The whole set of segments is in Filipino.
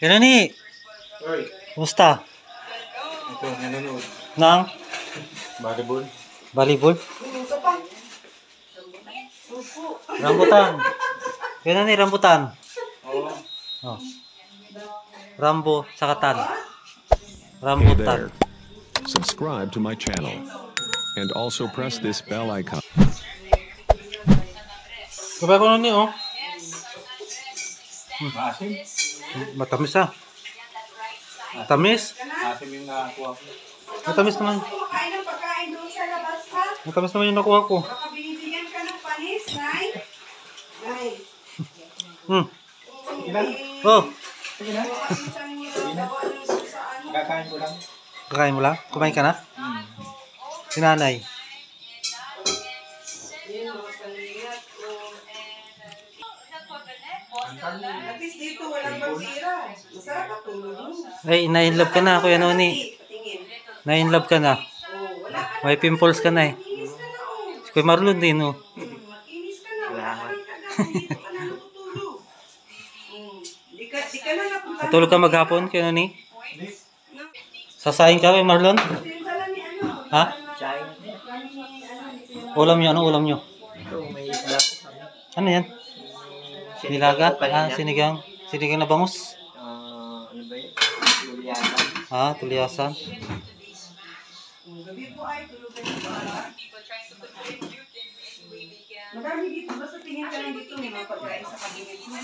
Yan ni. Oy, Kumusta? ito, nanonood. Nang Volleyball. volleyball? Rambutan. Yan ni rambutan. Oo. Oh. Rambo sa katan. Hey Rambutan. there. Subscribe to my channel. And also press this bell icon. Sabay ko na ni oh. Maasim. Matamis ah. Matamis? Maasim yung nakakuha ko. Matamis naman. Kumakain ng pagkain doon sa labas, ha? Matamis naman yung nakuha ko. Baka binibigyan ka ng panis, Nay. Nay. Hmm. Ilan? Oh, Sige na. Kakain ko lang. kakain mo lang? Kumain ka na? Si nanay. Ay, na-inlove ka na, Kuya Noni. Na-inlove ka na. May pimples ka na eh. Si Kuya Marlon din oh. Natulog ka maghapon, Kuya Noni? Sasayin ka, Kuya Marlon? Ha? Ulam nyo, ano ulam nyo? Ano yan? Nilaga? Ah, sinigang. Sinigang na bangus? Ah, tulyasan. Gabi po dito. Basta tingin lang dito. May mga pagkain sa kabinet mo.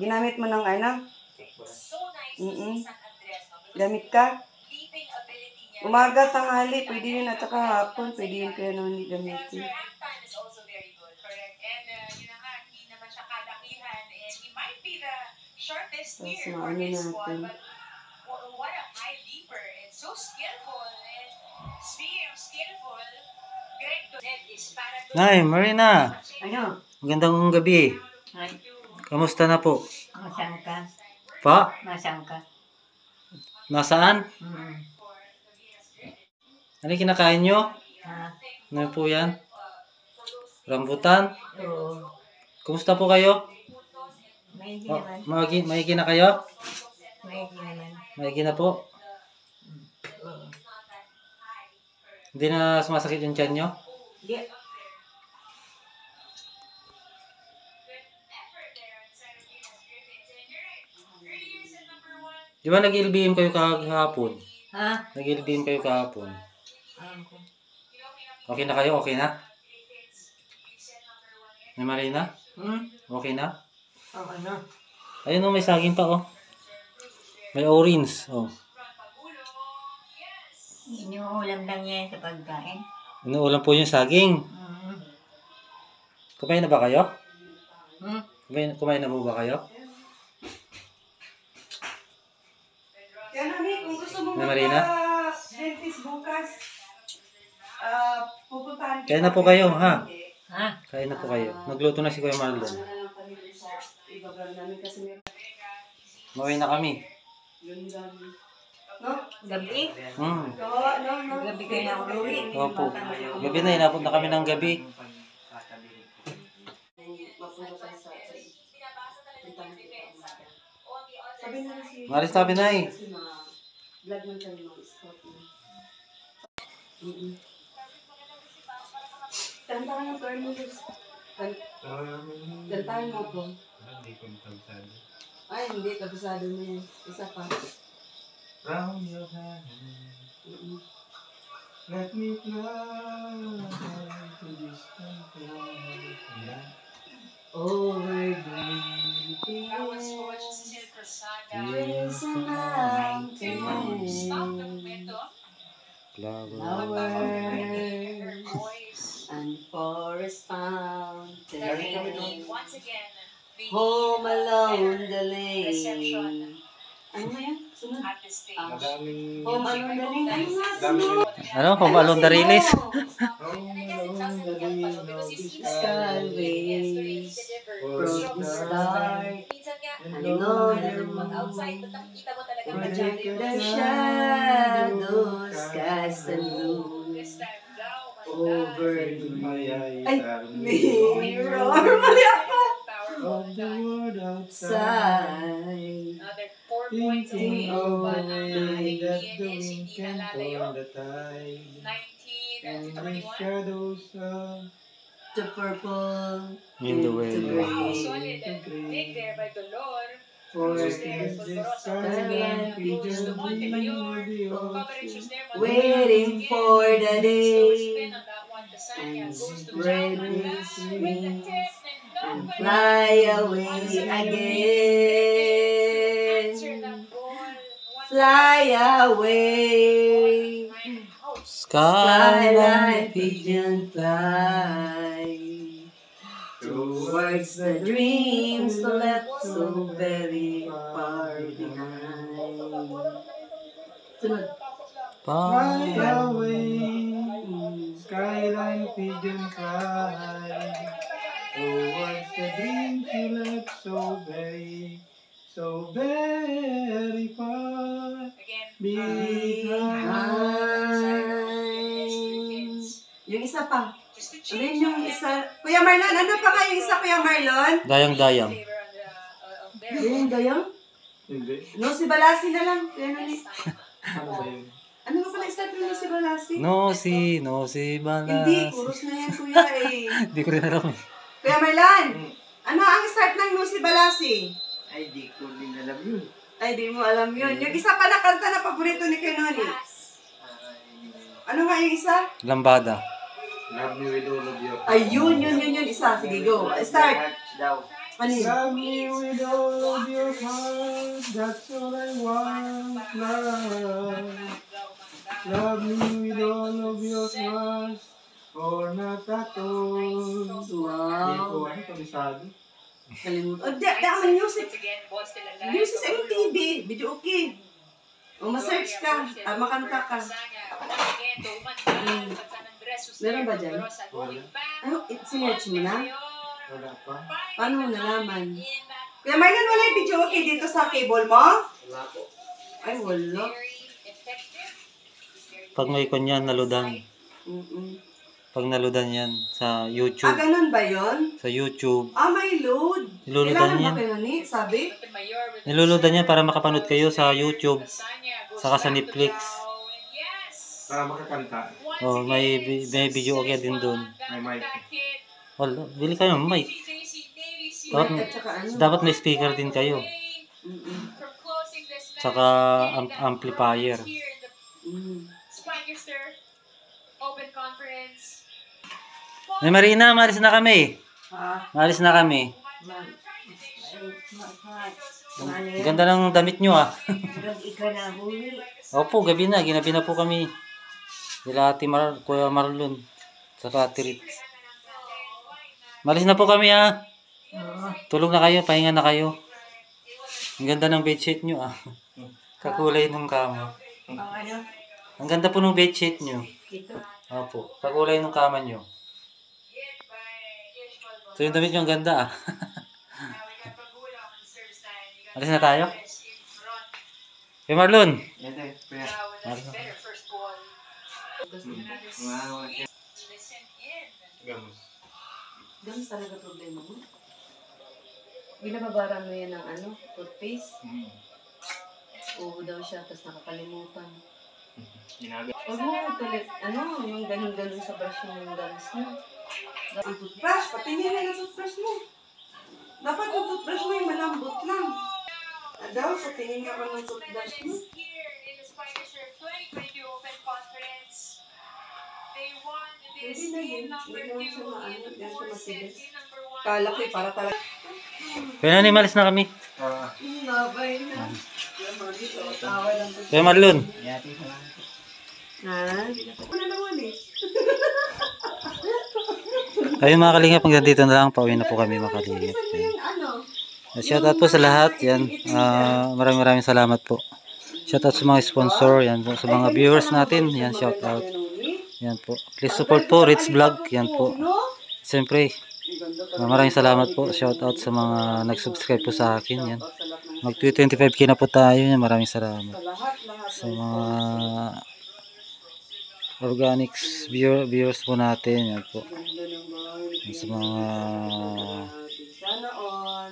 Ginamit mo ng ano? Mm Gamit ka? Umaga, tanghali, pwede yun at saka hapon, pwede yun kaya hindi gamitin. For maano this natin. one, but wha- what a high leaper and so skillful. And speaking of skillful, Greg Donet is para to Nay, Marina. Ano? Magandang gabi. Ay, Kamusta na po? masang ka? Pa? Masang ka? Nasaan? Hmm. Ano yung kinakain nyo? Ha? Ano po yan? Rambutan? Oo. Kumusta po kayo? May Oh, naman. maigi, maigi na kayo? May naman. Maigi na po? Oo. Hindi na sumasakit yung tiyan nyo? Di. Di ba nag-LBM kayo kahapon? Ha? Nag-LBM kayo kahapon. Alam ko. Okay na kayo? Okay na? May Marina? Hmm? Okay na? O ano? Ayun oh, may saging pa oh. May orange. Oh. Inuulam lang yan sa pagkain. Inuulam po yung saging. Hmm. Kumain na ba kayo? Hmm? Kumain, kumain na po ba kayo? Kaya nani, kung gusto mo May Marina? dentist bukas, ah, pupuntahan Kaya na po kayo, ha? Ha? Kain na po kayo. Nagluto na si Kuya Marlon. Ano na lang kami dun sa ibabaw namin kasi meron Maway na kami. yun lang. No? Gabi? Hmm. Oo, no, no. Gabi kayo na uwi. Opo. Gabi na, inapot na kami ng gabi. Tayo Maris sabi na eh. vlog man kami mga sport na. Mm-mm. Kanta ka ng Carmelus. Kan- Kantahan mo po. Ay, hindi. Kabisado na yan. Isa pa. Round your hand. Mm-mm. Let me fly to distant land. Over the That was George Cecil Cruzada. There's a Stop the mountain. momento. Flower Home alone the lane. Reception. Ano ba yan? Sunod. Ah. Madaming... Home alone the lane. Ano nga? Dami Sunod. Ano? Pumalong the release. Home alone the lane of the From start. Nga, Another pag outside, nakikita mo talaga the shadows cast and time daw, over the Ay, Ay, mirror. Waiting away the wind can the tide. And shadows of the purple in the way. The the gray. For waiting for the day. And spread its wings and fly away again. Fly away. Skyline pigeon fly. Towards the dreams left so very far behind. Fly away, skyline pigeon fly. Towards the dreams left so very, so very far behind. Yung isa pa. Ano yung isa? Kuya Marlon, ano pa kayo isa, Kuya Marlon? Dayang-dayang. gayong? Hindi. No, si Balasi na lang. Kaya ano? Ano ba yun? Ano nga pala start mo si Balasi? No, si, no, si Balas. Hindi, kuros na yan, kuya eh. Hindi ko rin alam eh. Kuya Marlon, ano ang start ng no si Balasi? Ay, di ko din alam yun. Ay, di mo alam yun. Yung isa pa na kanta na paborito ni Kenoni. Ano nga yung isa? Lambada. Love me with all of your Ayun, yun, yun, yun, isa. Sige, go. Start. Ano yun? Love me with all of your heart, that's all I want, love. Love me with all of your heart, or not at all. Hindi ko Wow. ano, kabisado. Kalimutan. Oh, da, da, man music. Music sa MTV. Video okay. O, ma-search ka. Ah, makanta ka. Hmm. Meron ba dyan? Ano, it- sinearch mo na? Wala pa. Paano mo nalaman? Kuya Marlon, wala yung video okay dito sa cable mo? Wala po. Ay, wala. Pag may kunyan, naludan. Mm-mm. Pag naludan yan sa Ah, YouTube. ganun ba yun? Sa YouTube. Ah, may load. Niluludan Kailangan yan. ba kayo ni? Sabi? Niluludan yan para makapanood kayo sa YouTube. Saka sa Netflix. Para makakanta. Oh, may, may video okay din doon. May mic. Wala, bili kayo ng mic. Dapat, ano? dapat may speaker din kayo. Tsaka am- amplifier. Mm. Open conference. Eh Marina, malis na kami. Ah, Malis na kami. Ang Ganda ng damit nyo ah. Opo, gabi na. Ginabi na po kami. Nila Ate Mar Kuya Marlon. Saka Ate Ritz. Malis na po kami ah. Tulog na kayo, pahinga na kayo. Ang ganda ng bedsheet nyo ah. Kakulay ng kama. Ang ano? Ang ganda po ng bedsheet nyo. Opo, kakulay ng kama nyo. So yung damit nyo ang ganda ah. Alis na tayo? Kuya Marlon. In. Gamos. ganun talaga problema mo. Binababara mo yan ng ano, toothpaste. Mm. Oo daw siya, tapos nakakalimutan. Ginagawa. Huwag mo tulit, ano, yung ganun-ganun sa brush yung gums mo. Ang toothbrush, patingin na yung toothbrush mo. Dapat yung toothbrush mo yung malambot lang. Ah, daw, patingin ka pa ng toothbrush mo. Here in the Spikerster 2022 Open Conference. They won this Pwede na yun. Hindi naman 2 siya maano, hindi siya matigas. Team number 1. Kala ko para talaga. Nani, malis na kami. Ah. Nabay na. Kuya Marlon. Ha? Ano naman eh? Ayun mga kalingap, hanggang dito na lang. Pauwi na po kami mga kalingap. Ano? Shoutout po sa lahat. Yan. Ah, maraming maraming salamat po. Shoutout sa mga sponsor. Yan po. Sa mga viewers natin. Yan, shoutout. Yan po. Please support po Ritz Vlog. Yan po. Siyempre, ah, maraming salamat po. Shoutout sa mga nag-subscribe po sa akin. Yan. Mag 25k na po tayo. Yan. Maraming salamat. Sa mga organics viewer, viewers po natin. Yan po. Sa mga.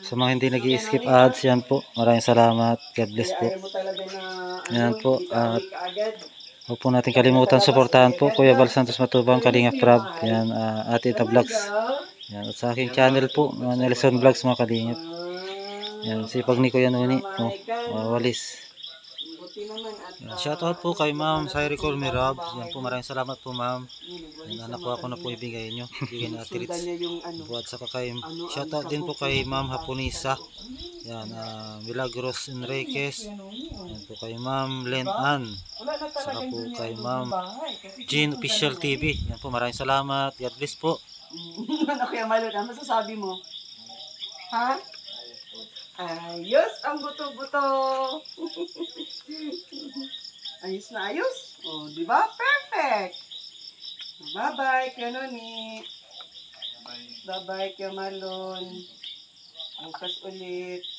Sa mga hindi nag skip ads, yan po. Maraming salamat. God bless po. Yan ano, po, at. Huwag po natin kalimutan suportahan po Kuya Bal Santos Matubang, Kalinga Prab, yan, ah, Ate Ita Vlogs. Yan, at sa aking channel po, Nelson Vlogs mga kalingap. Yan, sipag ni Kuya Nuni. Oh, ah, walis. Buti naman at Yan, shoutout po kay Ma'am Sairi Colmirab. Yan po, maraming salamat po Ma'am. Yan, anak ko ako na po ibigay nyo. Ibigay na Ate sundan Ritz. niya yung ano. Po, at saka kay, shoutout din po kay Ma'am Hapunisa. Yan, ah, Milagros Enriquez. Yan po kay Ma'am Len Ann. Wala na Saka talaga po kay Ma'am bahay. Kasi Jean Official TV. Yan po, maraming salamat. God bless po. ano kaya malo na masasabi mo? Ha? Ayos ang buto-buto. Ayos na ayos. Oh, di ba? Perfect. Bye-bye, Kuya Noni. Bye-bye, Kuya Malon. Bukas ulit.